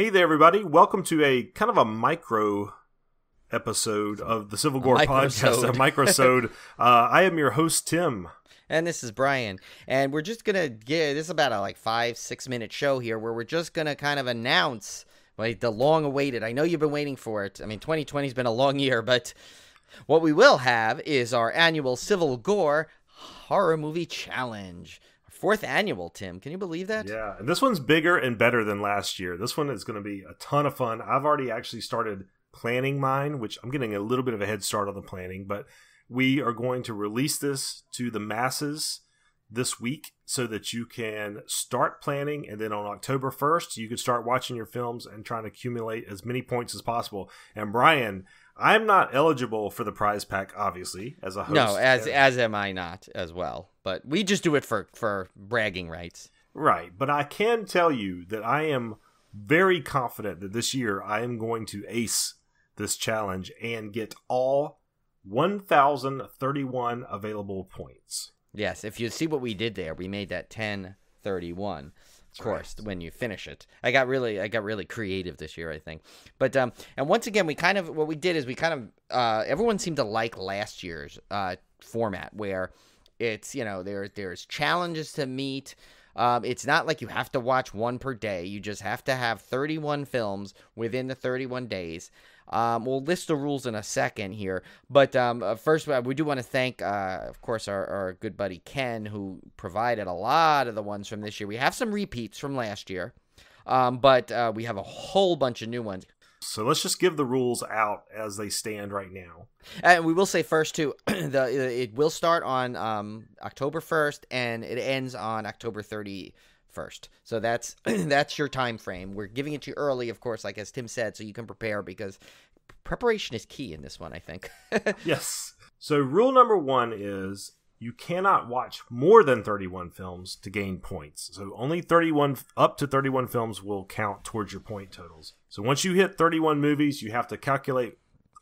Hey there, everybody. Welcome to a kind of a micro episode of the Civil Gore podcast, a microsode. uh, I am your host, Tim. And this is Brian. And we're just going to get this is about a like five, six minute show here where we're just going to kind of announce like the long awaited. I know you've been waiting for it. I mean, 2020 has been a long year, but what we will have is our annual Civil Gore Horror Movie Challenge. Fourth annual, Tim. Can you believe that? Yeah, and this one's bigger and better than last year. This one is going to be a ton of fun. I've already actually started planning mine, which I'm getting a little bit of a head start on the planning, but we are going to release this to the masses this week so that you can start planning and then on October 1st you can start watching your films and trying to accumulate as many points as possible. And Brian, I'm not eligible for the prize pack, obviously, as a host. No, as as am I not as well. But we just do it for for bragging rights. Right, but I can tell you that I am very confident that this year I am going to ace this challenge and get all 1031 available points. Yes, if you see what we did there, we made that 1031 of course right. when you finish it i got really i got really creative this year i think but um and once again we kind of what we did is we kind of uh everyone seemed to like last year's uh format where it's you know there there's challenges to meet um, it's not like you have to watch one per day. You just have to have 31 films within the 31 days. Um, we'll list the rules in a second here, but um, uh, first uh, we do want to thank, uh, of course, our, our good buddy Ken who provided a lot of the ones from this year. We have some repeats from last year, um, but uh, we have a whole bunch of new ones. So let's just give the rules out as they stand right now. And we will say first too, the it will start on um, October first and it ends on October thirty first. So that's that's your time frame. We're giving it to you early, of course, like as Tim said, so you can prepare because preparation is key in this one, I think. yes. So rule number one is you cannot watch more than 31 films to gain points. So only 31 up to 31 films will count towards your point totals. So once you hit 31 movies, you have to calculate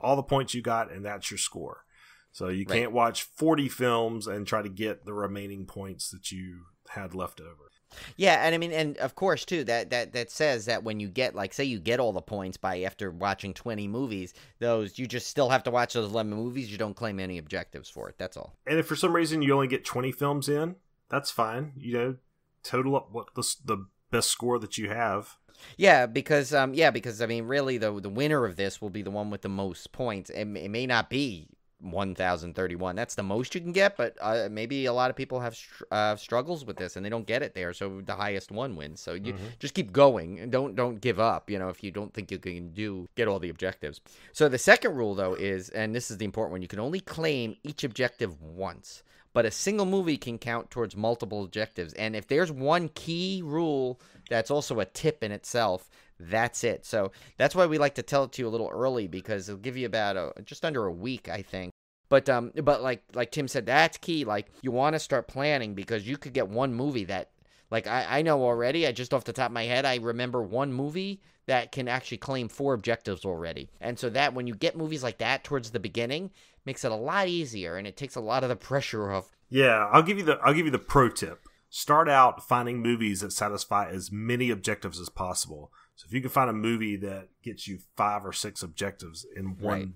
all the points you got and that's your score. So you right. can't watch 40 films and try to get the remaining points that you had left over. Yeah, and I mean, and of course too that that that says that when you get like say you get all the points by after watching twenty movies, those you just still have to watch those eleven movies. You don't claim any objectives for it. That's all. And if for some reason you only get twenty films in, that's fine. You know, total up what the the best score that you have. Yeah, because um, yeah, because I mean, really, the the winner of this will be the one with the most points. It, it may not be 1031 that's the most you can get but uh, maybe a lot of people have str- uh, struggles with this and they don't get it. There so the highest one wins. So you mm-hmm. just keep going don't don't give up you know if you don't think you can do get all the objectives. So the second rule though is and this is the important one you can only claim each objective once but a single movie can count towards multiple objectives and if there's one key rule that's also a tip in itself that's it. So that's why we like to tell it to you a little early because it'll give you about a, just under a week, I think. But um, but like like Tim said, that's key. Like you want to start planning because you could get one movie that, like I I know already. I just off the top of my head, I remember one movie that can actually claim four objectives already. And so that when you get movies like that towards the beginning, makes it a lot easier and it takes a lot of the pressure off. Yeah, I'll give you the I'll give you the pro tip. Start out finding movies that satisfy as many objectives as possible. So if you can find a movie that gets you five or six objectives in one right.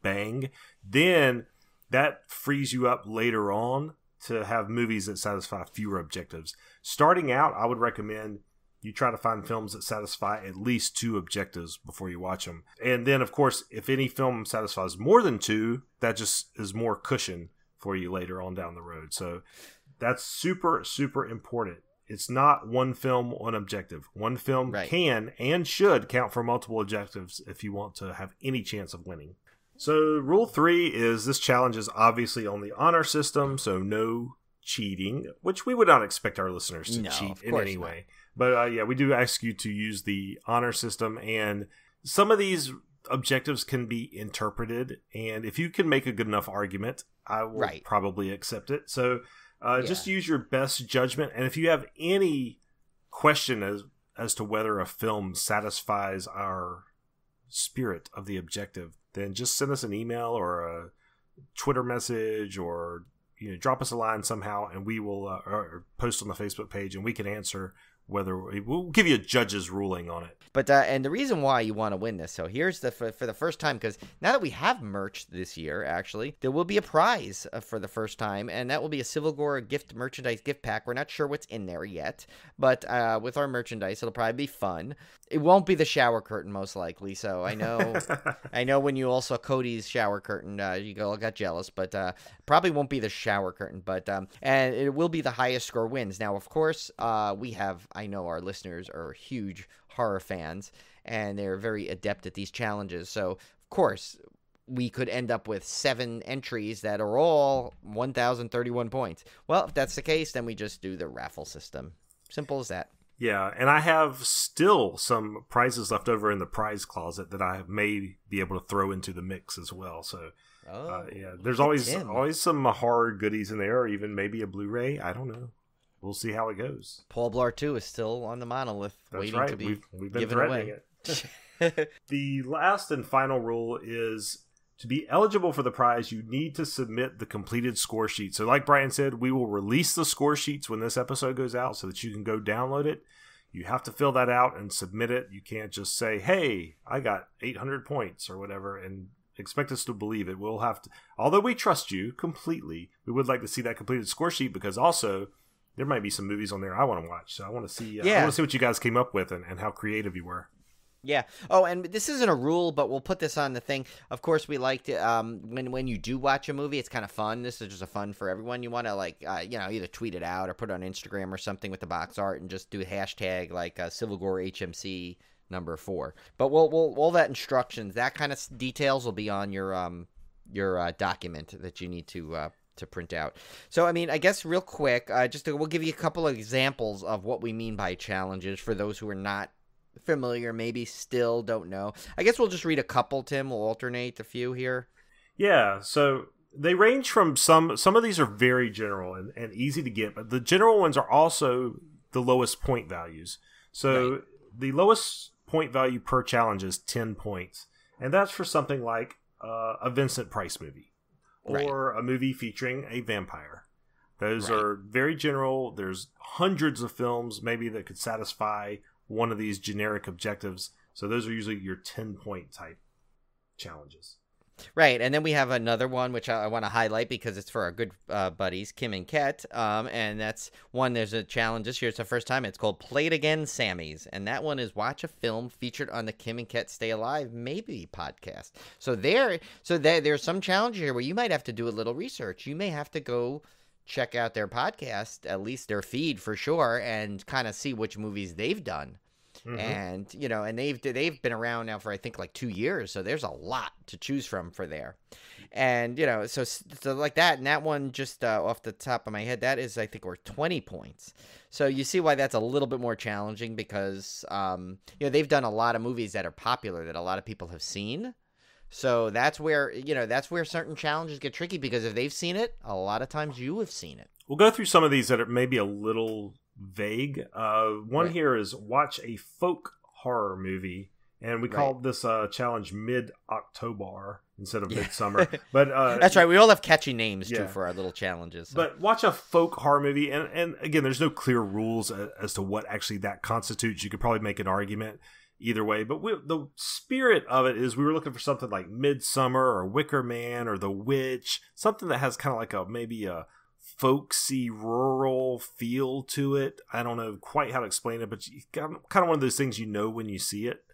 bang, then that frees you up later on to have movies that satisfy fewer objectives. Starting out, I would recommend you try to find films that satisfy at least two objectives before you watch them. And then, of course, if any film satisfies more than two, that just is more cushion for you later on down the road. So that's super, super important. It's not one film, one objective. One film right. can and should count for multiple objectives if you want to have any chance of winning. So, rule three is this challenge is obviously on the honor system, so no cheating, which we would not expect our listeners to no, cheat in any not. way. But uh, yeah, we do ask you to use the honor system, and some of these objectives can be interpreted. And if you can make a good enough argument, I will right. probably accept it. So, uh, yeah. Just use your best judgment, and if you have any question as as to whether a film satisfies our spirit of the objective, then just send us an email or a Twitter message or you know drop us a line somehow, and we will uh, post on the Facebook page, and we can answer whether we'll give you a judge's ruling on it. But uh, and the reason why you want to win this, so here's the for, for the first time because now that we have merch this year, actually there will be a prize uh, for the first time, and that will be a Civil Gore gift merchandise gift pack. We're not sure what's in there yet, but uh, with our merchandise, it'll probably be fun. It won't be the shower curtain most likely. So I know, I know when you all saw Cody's shower curtain, uh, you all got jealous, but uh, probably won't be the shower curtain. But um, and it will be the highest score wins. Now, of course, uh, we have. I know our listeners are huge horror fans, and they're very adept at these challenges. So of course. We could end up with seven entries that are all 1,031 points. Well, if that's the case, then we just do the raffle system. Simple as that. Yeah, and I have still some prizes left over in the prize closet that I may be able to throw into the mix as well. So, Oh, uh, yeah, there's always always some horror goodies in there, or even maybe a Blu-ray. I don't know. We'll see how it goes. Paul Blart 2 is still on the monolith, That's waiting right. to be we've, we've been given away. it. the last and final rule is to be eligible for the prize, you need to submit the completed score sheet. So, like Brian said, we will release the score sheets when this episode goes out so that you can go download it. You have to fill that out and submit it. You can't just say, hey, I got 800 points or whatever and expect us to believe it. We'll have to, although we trust you completely, we would like to see that completed score sheet because also there might be some movies on there I want to watch. So I want to see, uh, I want to see what you guys came up with and, and how creative you were. Yeah. Oh, and this isn't a rule, but we'll put this on the thing. Of course, we like to um when when you do watch a movie, it's kind of fun. This is just a fun for everyone. You want to like uh, you know either tweet it out or put it on Instagram or something with the box art and just do a hashtag like uh, Civil Gore HMC number four. But we'll we'll all that instructions, that kind of details will be on your um your uh, document that you need to uh, to print out. So I mean, I guess real quick, uh, just to, we'll give you a couple of examples of what we mean by challenges for those who are not familiar, maybe still don't know. I guess we'll just read a couple. Tim, we'll alternate a few here. Yeah, so they range from some some of these are very general and, and easy to get, but the general ones are also the lowest point values. So Right. the lowest point value per challenge is 10 points. And that's for something like uh, a Vincent Price movie or a movie featuring a vampire. Those Right. are very general. There's hundreds of films maybe that could satisfy one of these generic objectives. So those are usually your 10 point type challenges. Right, and then we have another one which I, I want to highlight because it's for our good uh, buddies Kim and Ket, um, and that's one. There's a challenge this year. It's the first time. It's called "Play It Again, Sammys," and that one is watch a film featured on the Kim and Ket Stay Alive Maybe podcast. So there, so there, there's some challenge here where you might have to do a little research. You may have to go check out their podcast, at least their feed for sure, and kind of see which movies they've done Mhm. and you know and they've they've been around now for i think like two years so there's a lot to choose from for there. And you know so so like that and that one just uh, off the top of my head that is i think worth 20 points. So you see why that's a little bit more challenging because um you know they've done a lot of movies that are popular that a lot of people have seen. So that's where you know that's where certain challenges get tricky because if they've seen it a lot of times you have seen it. We'll go through some of these that are maybe a little vague. Uh, one Right. here is watch a folk horror movie, and we Right. called this uh, challenge mid October instead of Yeah. midsummer. but uh, that's right we all have catchy names yeah. too for our little challenges so. But watch a folk horror movie, and, and again, there's no clear rules as to what actually that constitutes. You could probably make an argument either way, but we, the spirit of it is we were looking for something like Midsummer or Wicker Man or The Witch, something that has kind of like a maybe a folksy rural feel to it. I don't know quite how to explain it, but you kind of one of those things you know when you see it.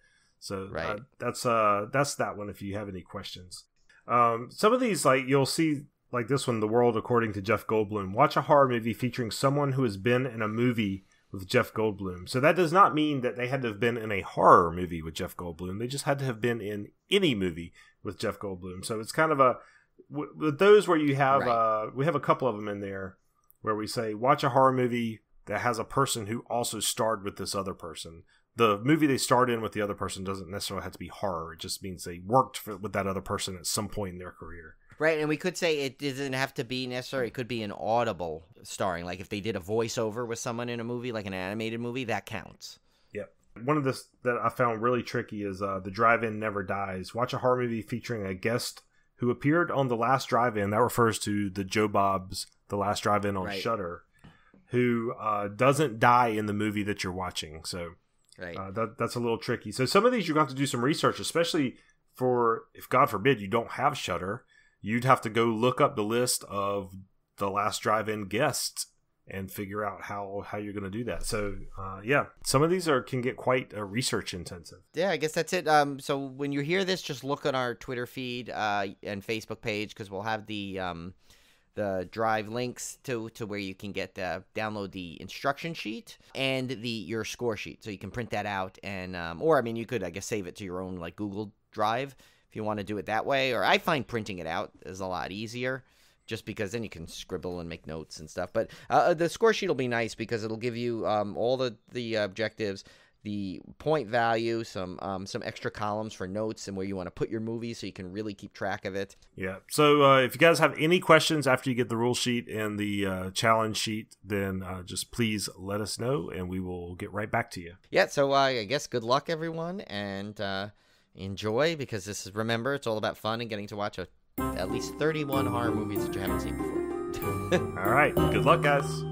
So uh, that's uh that's that one. If you have any questions, um, some of these like you'll see like this one, The World According to Jeff Goldblum. Watch a horror movie featuring someone who has been in a movie with Jeff Goldblum. So that does not mean that they had to have been in a horror movie with Jeff Goldblum. They just had to have been in any movie with Jeff Goldblum. So it's kind of a with those where you have Right. uh we have a couple of them in there where we say watch a horror movie that has a person who also starred with this other person. The movie they starred in with the other person doesn't necessarily have to be horror. It just means they worked for, with that other person at some point in their career. Right, and we could say it doesn't have to be necessary. It could be an audible starring. Like if they did a voiceover with someone in a movie, like an animated movie, that counts. Yep. One of this that I found really tricky is uh, the Drive-In Never Dies. Watch a horror movie featuring a guest who appeared on the last Drive-In. That refers to the Joe Bob's The Last Drive-In on Right. Shudder, who uh, doesn't die in the movie that you're watching. So Right. Uh, that that's a little tricky. So some of these you're going to have to do some research, especially for if God forbid you don't have Shudder, you'd have to go look up the list of the last drive-in guests and figure out how how you're going to do that. So uh, yeah, some of these are can get quite uh, research intensive. Yeah, I guess that's it. Um, so when you hear this, just look on our Twitter feed uh, and Facebook page because we'll have the um, the drive links to to where you can get uh, download the instruction sheet and the your score sheet, so you can print that out and um, or I mean you could I guess save it to your own like Google Drive if you want to do it that way. Or I find printing it out is a lot easier just because then you can scribble and make notes and stuff. But uh, the score sheet will be nice because it'll give you um, all the the objectives, the point value, some um, some extra columns for notes and where you want to put your movie, so you can really keep track of it. Yeah. So uh, if you guys have any questions after you get the rule sheet and the uh, challenge sheet, then uh, just please let us know, and we will get right back to you. Yeah. So uh, I guess good luck, everyone, and uh, enjoy because this is remember it's all about fun and getting to watch a at least 31 horror movies that you haven't seen before. All right. Good luck, guys.